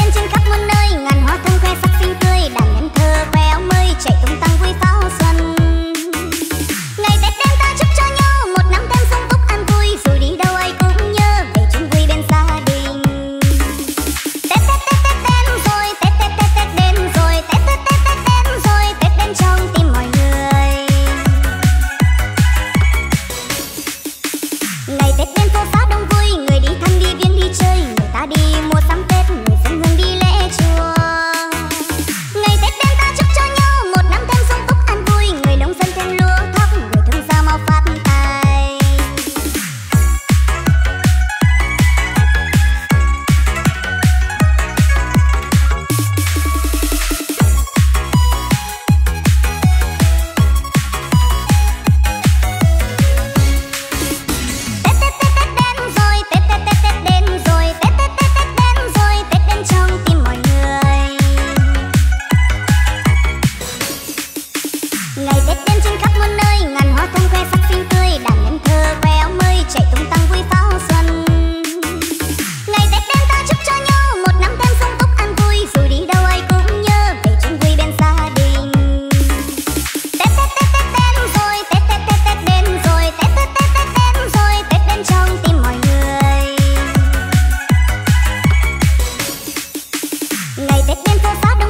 眼睛看问 trên phố pháp đúng